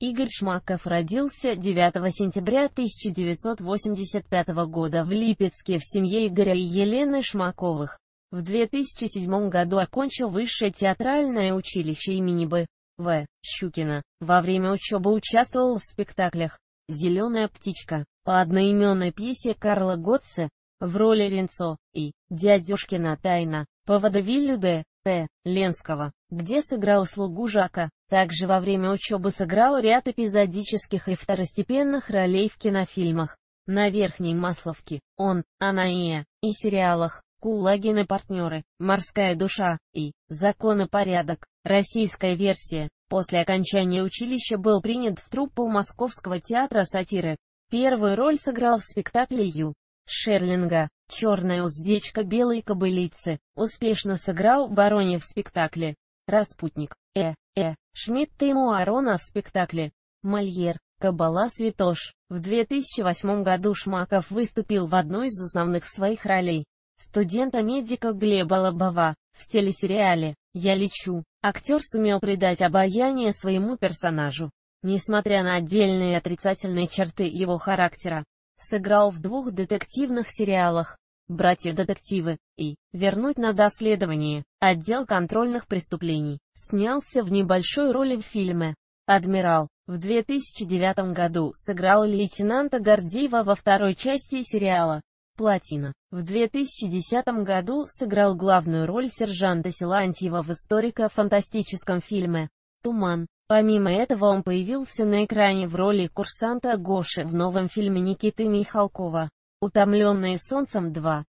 Игорь Шмаков родился 9 сентября 1985 года в Липецке в семье Игоря и Елены Шмаковых. В 2007 году окончил высшее театральное училище имени Б. В. Щукина. Во время учебы участвовал в спектаклях «Зеленая птичка» по одноименной пьесе Карла Готце в роли Ренцо и «Дядюшкина тайна» по водовилю Д. Ленского, где сыграл слугу Жака. Также во время учебы сыграл ряд эпизодических и второстепенных ролей в кинофильмах «На Верхней Масловке», «Он», «Анаия» и сериалах «Кулагин партнеры», «Морская душа» и «Закон и порядок». Российская версия. После окончания училища был принят в труппу Московского театра сатиры. Первую роль сыграл в спектакле Ю. Шерлинга, «Черная уздечка белой кобылицы», успешно сыграл Бароне в спектакле. Распутник, Э. Э. Шмидт и Муарона в спектакле «Мольер», «Кабала Святош». В 2008 году Шмаков выступил в одной из основных своих ролей. Студента-медика Глеба Лобова, в телесериале «Я лечу». Актер сумел придать обаяние своему персонажу. Несмотря на отдельные отрицательные черты его характера, сыграл в двух детективных сериалах «Братья-детективы» и «Вернуть на доследование. Отдел контрольных преступлений». Снялся в небольшой роли в фильме «Адмирал». В 2009 году сыграл лейтенанта Гордеева во второй части сериала «Платина». В 2010 году сыграл главную роль сержанта Силантьева в историко-фантастическом фильме «Туман». Помимо этого он появился на экране в роли курсанта Гоши в новом фильме Никиты Михалкова «Утомленные солнцем 2».